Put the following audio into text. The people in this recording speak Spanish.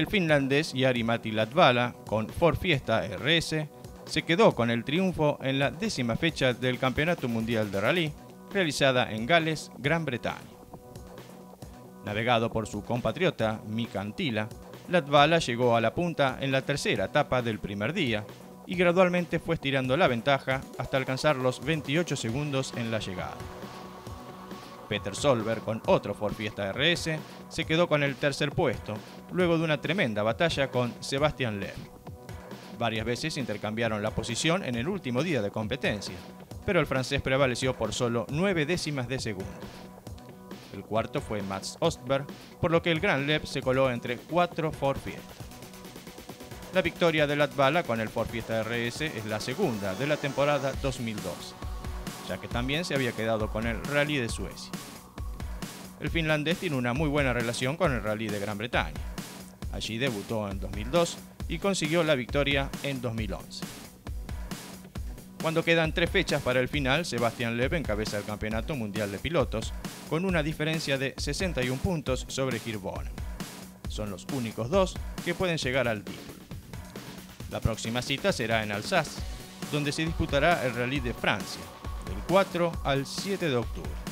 El finlandés Jari-Matti Latvala, con Ford Fiesta RS, se quedó con el triunfo en la décima fecha del Campeonato Mundial de Rally, realizada en Gales, Gran Bretaña. Navegado por su compatriota Mika Antila, Latvala llegó a la punta en la tercera etapa del primer día y gradualmente fue estirando la ventaja hasta alcanzar los 28 segundos en la llegada. Peter Solberg, con otro Ford Fiesta RS, se quedó con el tercer puesto, luego de una tremenda batalla con Sebastian Loeb. Varias veces intercambiaron la posición en el último día de competencia, pero el francés prevaleció por solo nueve décimas de segundo. El cuarto fue Mats Ostberg, por lo que el Gran Leb se coló entre cuatro Ford Fiesta. La victoria de Latvala con el Ford Fiesta RS es la segunda de la temporada 2002 ya que también se había quedado con el Rally de Suecia. El finlandés tiene una muy buena relación con el Rally de Gran Bretaña. Allí debutó en 2002 y consiguió la victoria en 2011. Cuando quedan tres fechas para el final, Sebastián Loeb encabeza el Campeonato Mundial de Pilotos con una diferencia de 61 puntos sobre Girbon. Son los únicos dos que pueden llegar al título. La próxima cita será en Alsace, donde se disputará el Rally de Francia, del 4 al 7 de octubre.